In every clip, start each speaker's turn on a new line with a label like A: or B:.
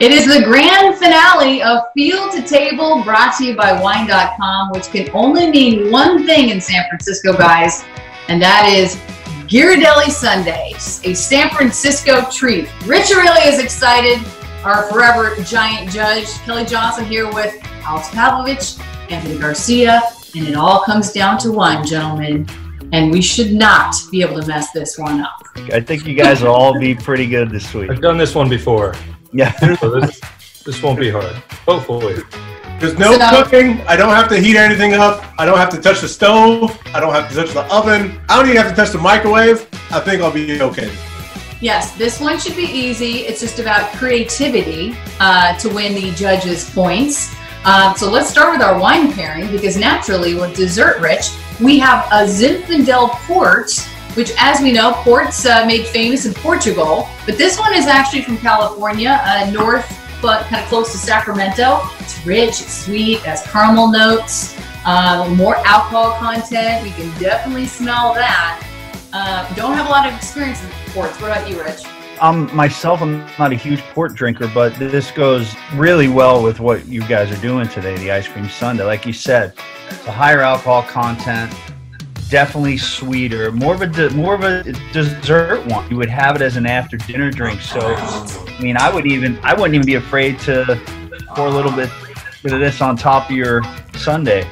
A: It is the grand finale of Field to Table brought to you by Wine.com, which can only mean one thing in San Francisco, guys, and that is Ghirardelli Sundaes, a San Francisco treat. Rich Aurilia is excited, our forever giant judge. Kelli Johnson here with Alex Pavlovic, Anthony Garcia, and it all comes down to one, gentlemen. And we should not be able to mess this one up.
B: I think you guys will all be pretty good this week.
C: I've done this one before.
B: Yeah.
C: So this, this won't be hard. Hopefully.
D: There's no
A: So-
D: cooking. I don't have to heat anything up. I don't have to touch the stove. I don't have to touch the oven. I don't even have to touch the microwave. I think I'll be okay.
A: Yes, this one should be easy. It's just about creativity uh, to win the judges' points. Um, so let's start with our wine pairing because naturally, with dessert rich, we have a Zinfandel port, which, as we know, ports uh, made famous in Portugal. But this one is actually from California, uh, north, but kind of close to Sacramento. It's rich, it's sweet, has caramel notes, uh, more alcohol content. We can definitely smell that. Uh, don't have a lot of experience in ports. What about you, Rich?
B: Um, myself, I'm not a huge port drinker, but this goes really well with what you guys are doing today, the ice cream sundae. Like you said, it's a higher alcohol content, definitely sweeter, more of a de- more of a dessert one. You would have it as an after dinner drink. So, I mean, I would even I wouldn't even be afraid to pour a little bit bit of this on top of your sundae.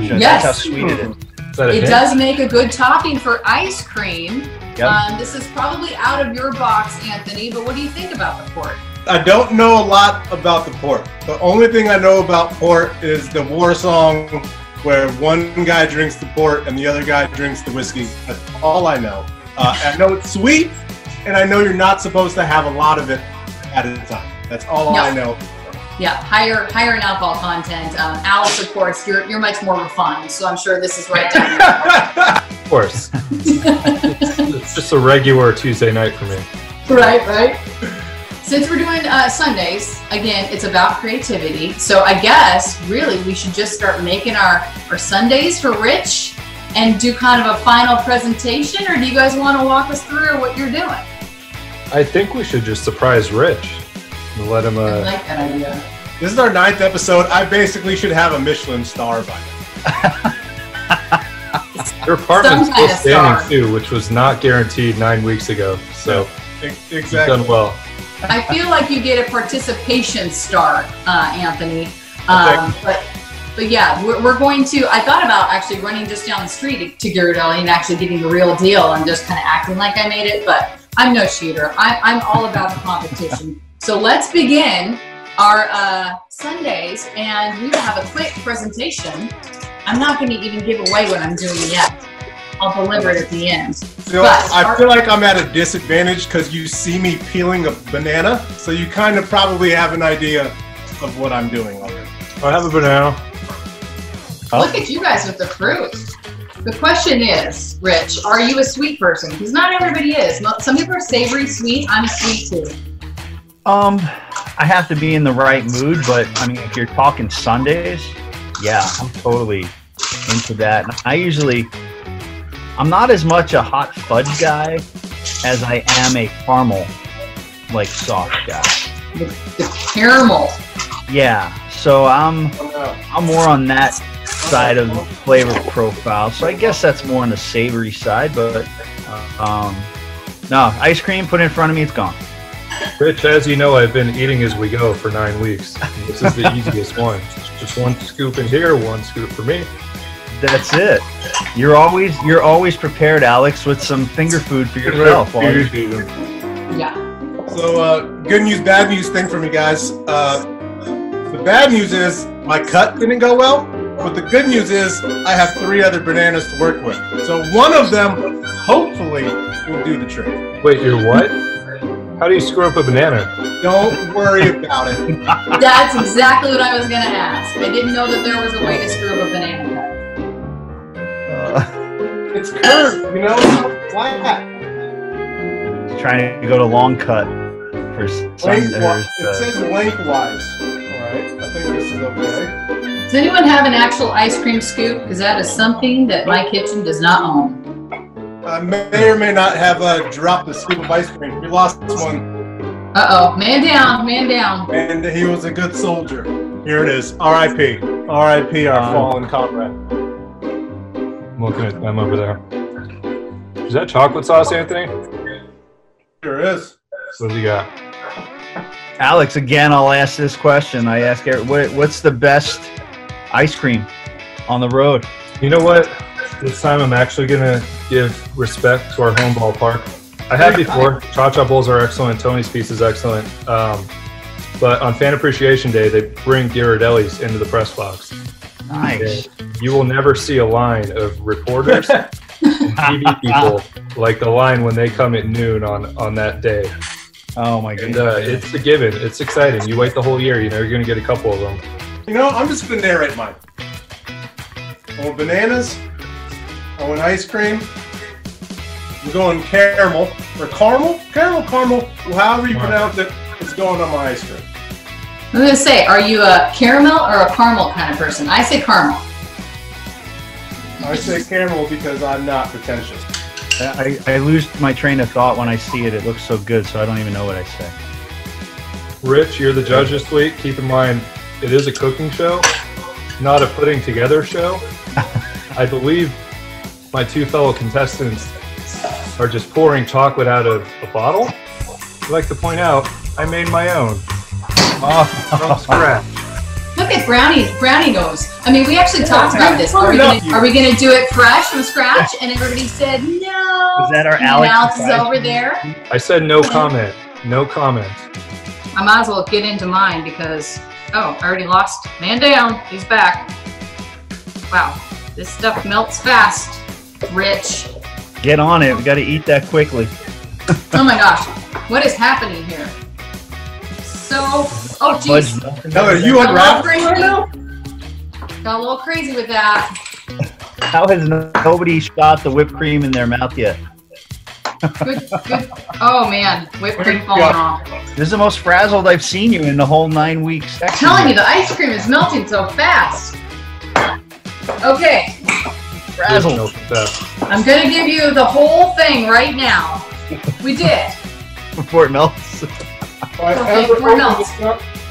B: You to-
A: Yes.
B: That's how sweet it is.
C: Is that a
A: It
C: hint?
A: does make a good topping for ice cream.
B: Yep.
A: Um, this is probably out of your box, Anthony, but what do you think about the port?
D: I don't know a lot about the port. The only thing I know about port is the war song where one guy drinks the port and the other guy drinks the whiskey. That's all I know. Uh, I know it's sweet, and I know you're not supposed to have a lot of it at a time. That's all
A: No.
D: I know.
A: Yeah, higher higher in alcohol content. Um, Alice, of course, you're you're much more refined, so I'm sure this is right down your.
C: Of course. it's just a regular Tuesday night for me.
A: Right, right. Since we're doing uh, Sundaes, again, it's about creativity. So I guess really we should just start making our, our Sundaes for Rich and do kind of a final presentation, or do you guys want to walk us through what you're doing?
C: I think we should just surprise Rich and let him.
A: I
C: Uh,
A: like that idea.
D: This is our ninth episode. I basically should have a Michelin star by now.
C: your apartment's
A: Some
C: still standing
A: star.
C: too, which was not guaranteed nine weeks ago. So
D: Ex-
C: you've
D: Exactly.
C: done well.
A: I feel like you get a participation star, uh, Anthony. Um, but but yeah, we're, we're going to. I thought about actually running just down the street to Ghirardelli and actually getting the real deal and just kind of acting like I made it. But I'm no shooter. I, I'm all about the competition. So let's begin our uh, Sundaes, and we will have a quick presentation. I'm not going to even give away what I'm doing yet. I'll deliver it at the end.
D: So
A: But-
D: I feel like I'm at a disadvantage because you see me peeling a banana, so you kind of probably have an idea of what I'm doing already.
C: I have a banana.
A: Look at you guys with the fruit. The question is, Rich, are you a sweet person? Because not everybody is. Some people are savory sweet. I'm sweet too.
B: Um, I have to be in the right mood, but I mean, if you're talking Sundaes, yeah, I'm totally into that. And I usually, I'm not as much a hot fudge guy as I am a caramel, like soft guy.
A: The, the caramel.
B: Yeah, so I'm I'm more on that side of the flavor profile. So I guess that's more on the savory side, but uh, um, no, ice cream put in front of me, it's gone.
C: Rich, as you know, I've been eating as we go for nine weeks. This is the easiest one. Just one scoop in here, one scoop for me.
B: That's it. You're always you're always prepared, Alex, with some finger food for yourself. while you're-
A: Yeah.
D: So, uh, good news, bad news thing for me, guys. Uh, the bad news is my cut didn't go well, but the good news is I have three other bananas to work with. So, one of them, hopefully, will do the trick.
C: Wait, you're what? How do you screw up a banana?
D: Don't worry about it.
A: That's exactly what I was going to ask. I didn't know that there was a way to screw up a banana cut.
D: It's curved, you know? Flat.
B: trying to go to long cut for some.
D: Lengthwise. It
B: uh,
D: says lengthwise. Alright, I think this is okay.
A: Does anyone have an actual ice cream scoop? Because that is something that my kitchen does not own.
D: I may or may not have uh, dropped a scoop of ice cream. We lost one
A: Uh oh, man down, man down.
D: And he was a good soldier. Here it is. R.I.P. R.I.P. Our
B: Um,
D: fallen comrade.
C: I'm looking at them over there. Is that chocolate sauce, Anthony?
D: Here is.
C: What do you got?
B: Alex, again, I'll ask this question. I ask Eric, what, what's the best ice cream on the road?
C: You know what? This time I'm actually gonna give respect to our home ballpark. I have before. Cha Cha Bowls are excellent. Tony's Piece is excellent. Um, but on Fan Appreciation Day, they bring Ghirardelli's into the press box.
B: Nice.
C: You will never see a line of reporters and TV people like the line when they come at noon on on that day.
B: Oh my
C: And
B: goodness.
C: uh, it's a given. It's exciting. You wait the whole year. You know you're gonna get a couple of them.
D: You know, I'm just gonna narrate mine. I want bananas. I want ice cream. I'm going caramel or caramel, caramel, caramel. However you
C: Right.
D: pronounce it, it's going on my ice cream.
A: I'm gonna say, are you a caramel or a caramel kind of person? I say caramel.
D: I say caramel because I'm not pretentious.
B: I, I lose my train of thought when I see it. It looks so good, so I don't even know what I say.
C: Rich, you're the judge this week. Keep in mind, it is a cooking show, not a putting together show. I believe my two fellow contestants are just pouring chocolate out of a bottle. I'd like to point out, I made my own from scratch.
A: Look at Brownie, Brownie nose. I mean, we actually talked about this. Are we gonna, are we gonna do it fresh from scratch? And everybody said no.
B: Is that our
A: And
B: Alex
A: Alex is over there.
C: I said no comment. No comment.
A: I might as well get into mine because oh, I already lost. Man down. He's back. Wow, this stuff melts fast. Rich.
B: Get on it. We got to eat that quickly.
A: Oh my gosh, what is happening here? So, oh
B: Fudge
A: jeez,
B: melting.
D: Now, are you
A: Got
D: unwrapped
A: crazy.
D: right now?
A: Got a little crazy with that.
B: How has nobody shot the whipped cream in their mouth yet?
A: Good, good. Oh man, whipped cream falling off.
B: This is the most frazzled I've seen you in the whole nine weeks.
A: I'm telling you, the ice cream is melting so fast. Okay,
B: frazzled.
A: I'm gonna give you the whole thing right now. We did.
B: before it melts.
D: If I
A: Okay,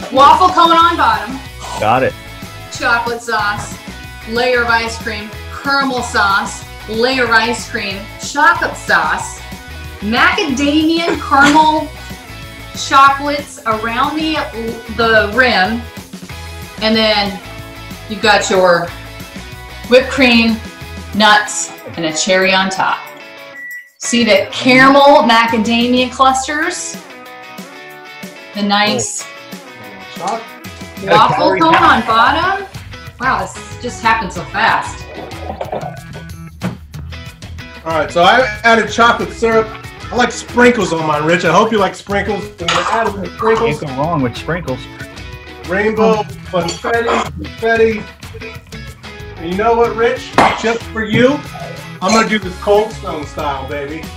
D: ever
A: we're
D: open
A: not.
D: this up-
A: Waffle cone on bottom,
B: Got it.
A: chocolate sauce, layer of ice cream, caramel sauce, layer of ice cream, chocolate sauce, macadamia caramel chocolates around the the rim, and then you've got your whipped cream, nuts, and a cherry on top. See the caramel macadamia clusters? The nice oh.
D: Shot.
A: waffle cone on bottom. Wow, this just happened so fast.
D: All right, so I added chocolate syrup. I like sprinkles on mine, Rich. I hope you like sprinkles. I'm gonna add some
B: Can't go wrong with sprinkles.
D: Rainbow, confetti, confetti. And you know what, Rich? Just for you, I'm gonna do this Cold Stone style, baby.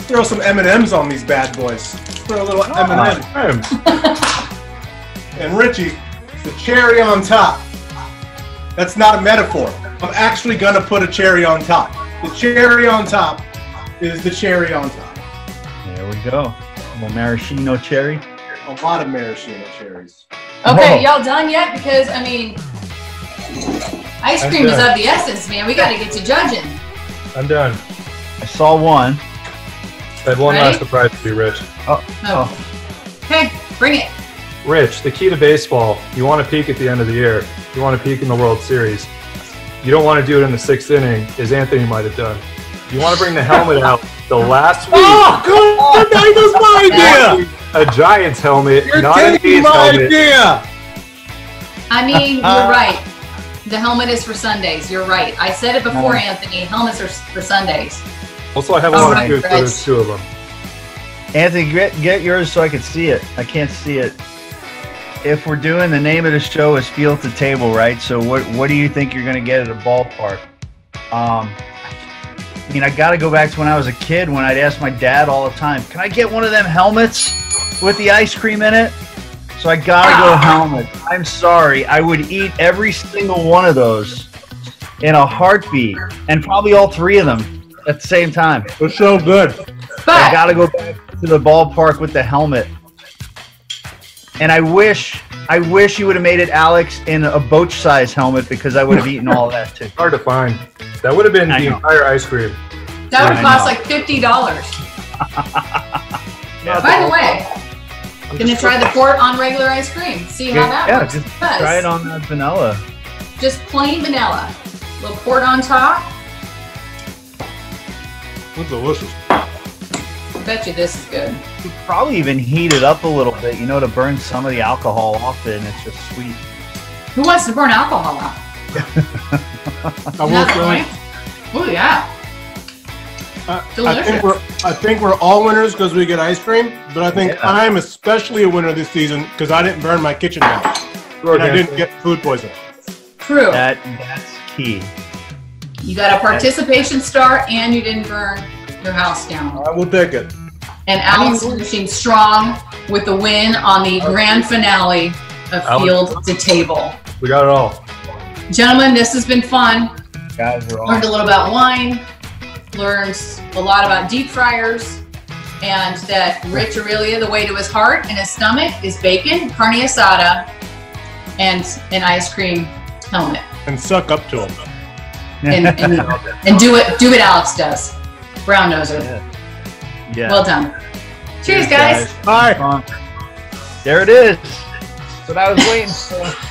D: Throw some M&Ms on these bad boys. Throw a little M&M.
C: Hmm.
D: And Richie, the cherry on top. That's not a metaphor. I'm actually gonna put a cherry on top. The cherry on top is the cherry on top.
B: There we go. A little maraschino cherry.
D: A lot of maraschino cherries.
A: Okay,
B: Whoa.
A: y'all done yet? Because I mean, ice cream is of the essence, man. We got to get to judging.
C: I'm done.
B: I saw one.
C: I have one
A: Ready?
C: last surprise for you, Rich.
A: Oh. Okay, bring it.
C: Rich, the key to baseball, you want to peak at the end of the year. You want to peak in the World Series. You don't want to do it in the sixth inning, as Anthony might have done. You want to bring the helmet out the last week.
D: Oh, good! That was my idea!
C: A Giants helmet,
D: You're
C: not a
D: taking
C: A's
D: my
C: helmet.
D: idea!
A: I mean, you're uh, right. The helmet is for Sundays. You're right. I said it before, Anthony. Helmets are for Sundays.
C: Also, I have
A: All
C: one
A: right,
C: too, so
A: Rich.
C: there's two of them.
B: Anthony, get, get yours so I can see it. I can't see it. If we're doing the name of the show is Field to Table, right? So what what do you think you're gonna get at a ballpark? Um, I mean, I got to go back to when I was a kid when I'd ask my dad all the time, "Can I get one of them helmets with the ice cream in it?" So I gotta go helmet. I'm sorry, I would eat every single one of those in a heartbeat, and probably all three of them at the same time.
D: It's so good.
B: I gotta go back to the ballpark with the helmet. And I wish, I wish you would have made it Alex in a boat size helmet because I would have eaten all that too.
C: Hard to find. That would have been
B: I
C: the
B: know.
C: entire ice cream.
A: That would
B: I
A: cost like fifty dollars.
B: Yeah.
A: By the way,
C: I'm gonna
A: try the port on regular ice cream? See how that works.
B: yeah,
A: works.
B: just
A: Because
B: try it on that vanilla.
A: Just plain vanilla. A little port on top.
D: It's delicious.
A: I bet you this is good.
B: You probably even heat it up a little bit, you know, to burn some of the alcohol off it, and it's just sweet.
A: Who wants to burn alcohol off?
D: I will
A: Not Oh yeah.
D: I, I think we're I think we're all winners because we get ice cream, but I think
B: Yeah.
D: I'm especially a winner this season because I didn't burn my kitchen down and I didn't get food poisoning.
A: True.
B: That that's key.
A: You got a participation star and you didn't burn your house down.
D: I will take it.
A: And Alex finishing strong with the win on the grand finale of
C: Alex.
A: Field to Table.
C: We got it all.
A: Gentlemen, this has been fun.
B: Guys are
A: Learned a little about wine, learned a lot about deep fryers, and that Rich Aurilia, the way to his heart and his stomach is bacon, carne asada, and an ice cream helmet.
D: And suck up to him.
A: And, and, and do it do what Alex does. Brown noser.
B: yeah.
A: Well done. Cheers,
B: Cheers,
A: guys.
D: Hi.
B: There it is. That's what I was waiting for.